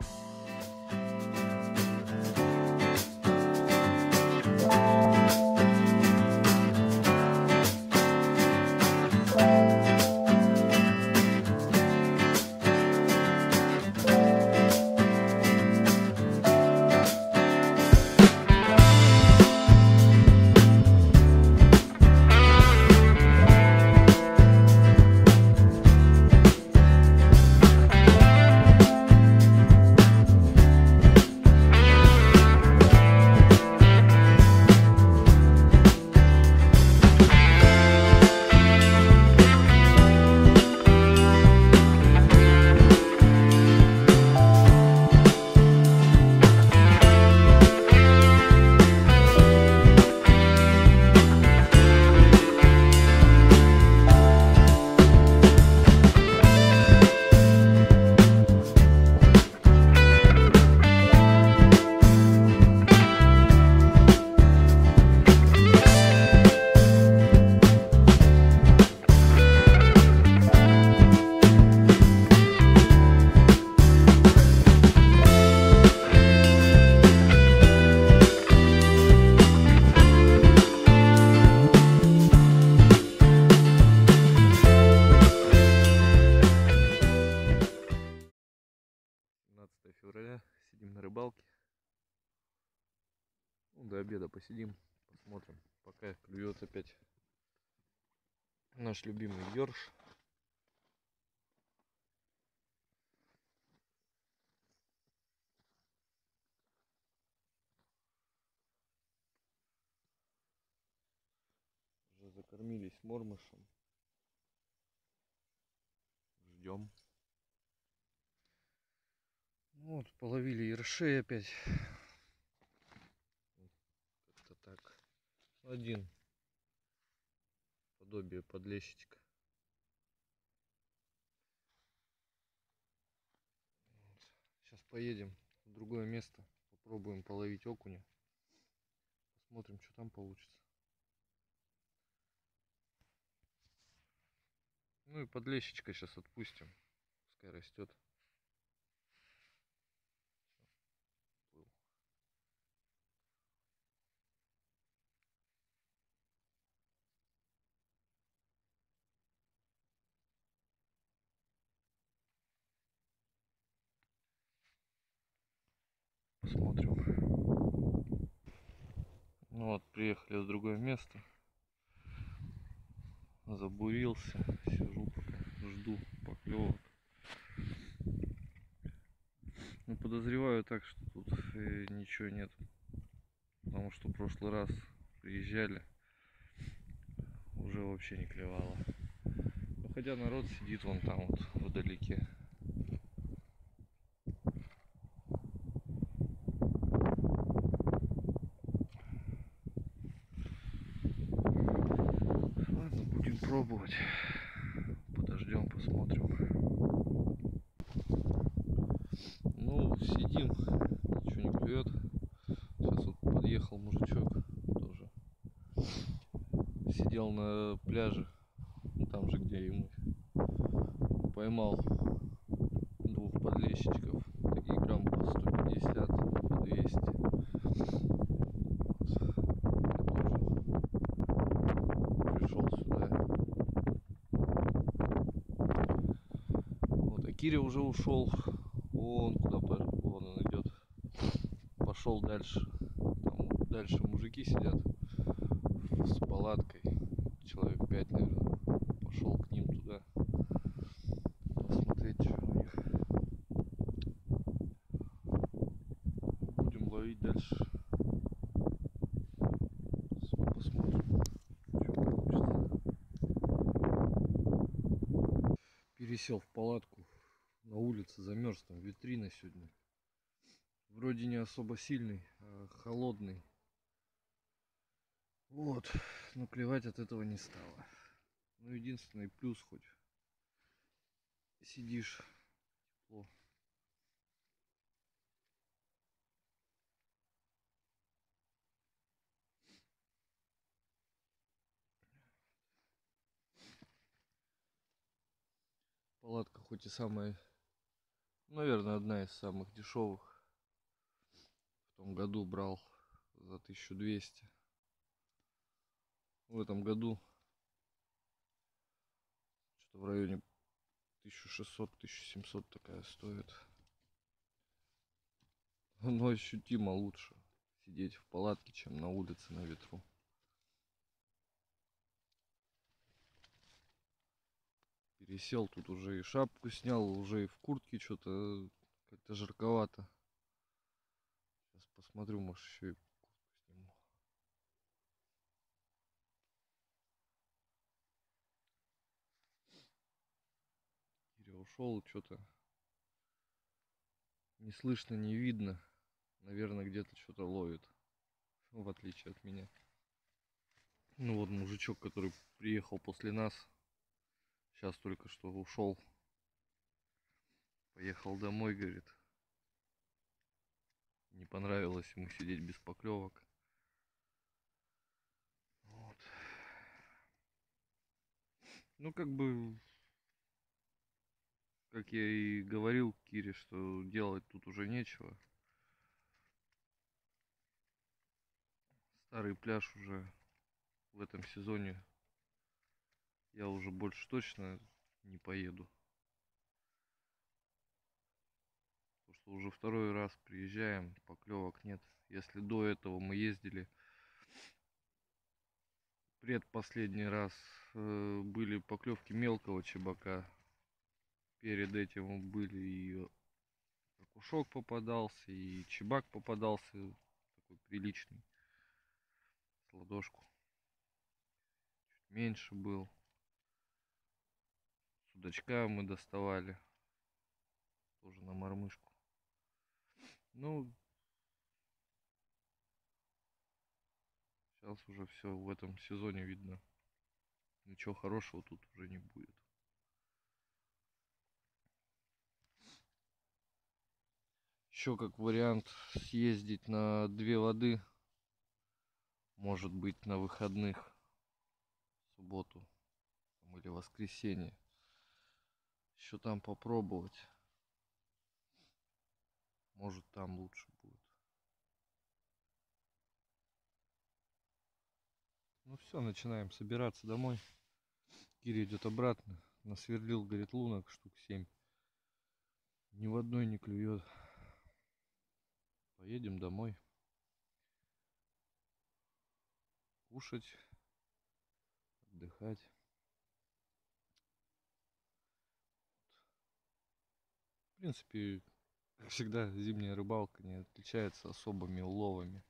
you до обеда посидим, посмотрим. Пока клюет опять наш любимый ерш. Уже закормились мормышем. Ждем. Ну Вот, половили ершей опять. Как-то так. Один. Подобие подлещичка. Сейчас поедем в другое место. Попробуем половить окуня. Посмотрим, что там получится. Ну и подлещичка сейчас отпустим. Пускай растет. Посмотрим. Ну вот, приехали в другое место. Забурился. Сижу пока, жду поклевок. Ну, подозреваю так, что тут э, ничего нет. Потому что в прошлый раз приезжали, уже вообще не клевало. Ну, хотя народ сидит вон там вот вдалеке. Ладно, будем пробовать. Подождем, посмотрим. Ну, сидим, ничего не клюет. Сейчас вот подъехал мужичок тоже. Сидел на пляже, ну, там же, где и мы. Поймал двух подлещичков, такие грамм по 150, по 200. Вот. Пришел сюда. Вот, а Киря уже ушел. Вон куда вон он идет. Пошел дальше. Там дальше мужики сидят с палаткой. Человек пять, наверное. Пошел к ним туда. Посмотреть, что у них. Будем ловить дальше. Посмотрим, что получится. Пересел в палатку. На улице замерз, там витрина сегодня. Вроде не особо сильный, а холодный. Вот, но клевать от этого не стало. Ну, единственный плюс хоть. Сидишь тепло. Палатка хоть и самая, Наверное, одна из самых дешевых. В том году брал за 1200. В этом году что-то в районе 1600-1700 такая стоит. Но ощутимо лучше сидеть в палатке, чем на улице на ветру. Пересел тут уже и шапку снял, уже и в куртке что-то как-то жарковато. Сейчас посмотрю, может еще и куртку сниму. Киря ушел, что-то не слышно, не видно. Наверное, где-то что-то ловит. В отличие от меня. Ну вот мужичок, который приехал после нас. Сейчас только что ушел. Поехал домой, говорит. Не понравилось ему сидеть без поклевок. Вот. Ну, как бы, как я и говорил Кире, что делать тут уже нечего. Старый пляж уже в этом сезоне я уже больше точно не поеду. Потому что уже второй раз приезжаем, поклевок нет. Если до этого мы ездили, предпоследний раз э, были поклевки мелкого чебака. Перед этим были и кушок попадался, и чебак попадался такой приличный. С ладошку. Чуть меньше был. Судачка мы доставали. Тоже на мормышку. Ну, сейчас уже все в этом сезоне видно. Ничего хорошего тут уже не будет. Еще как вариант съездить на две воды. Может быть на выходных. Субботу или воскресенье. Еще там попробовать. Может там лучше будет. Ну все, начинаем собираться домой. Кири идет обратно. Насверлил, говорит, лунок штук 7. Ни в одной не клюет. Поедем домой. Кушать. Отдыхать. Принципе, всегда, зимняя рыбалка не отличается особыми уловами.